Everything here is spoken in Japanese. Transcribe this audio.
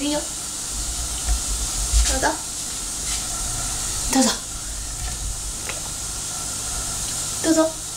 いいよ。どうぞ。どうぞ。どうぞ。